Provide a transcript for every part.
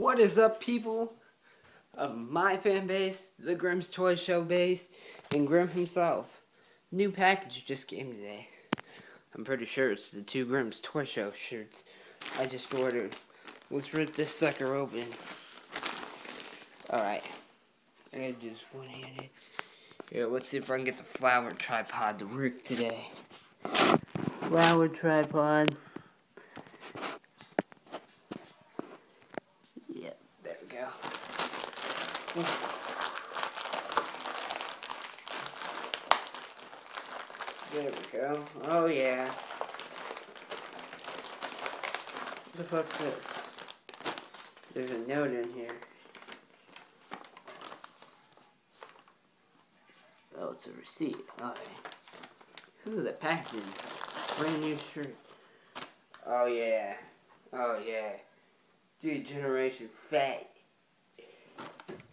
What is up, people of my fan base, the Grim's Toy Show base, and Grim himself? New package just came today. I'm pretty sure it's the two Grim's Toy Show shirts I just ordered. Let's rip this sucker open. Alright. I gotta do this one-handed. Here, let's see if I can get the flower tripod to work today. Flower tripod. There we go. There we go. Oh yeah. What the fuck's this? There's a note in here. Oh, it's a receipt. Alright. Ooh, the packaging. Brand new shirt. Oh yeah. Oh yeah. Dude, Generation Fat.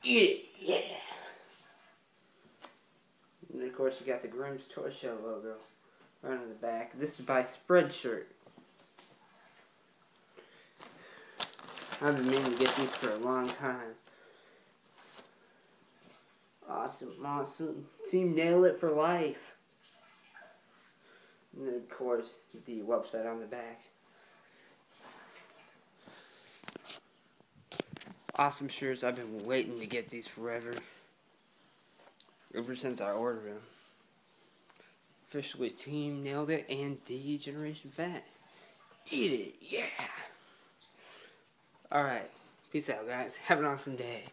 It, yeah. And of course, we got the Grim's Toy Show logo right on the back. This is by Spreadshirt. I've been meaning to get these for a long time. Awesome, awesome. Team Nail It for life. And then, of course, the website on the back. Awesome shirts. I've been waiting to get these forever. Ever since I ordered them. Officially Team Nailed It and D Generation Fat. Eat it, yeah! Alright. Peace out, guys. Have an awesome day.